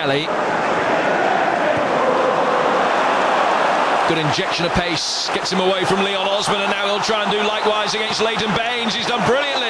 Kelly. Good injection of pace, gets him away from Leon Osman, and now he'll try and do likewise against Leighton Baines. He's done brilliantly.